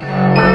Bye.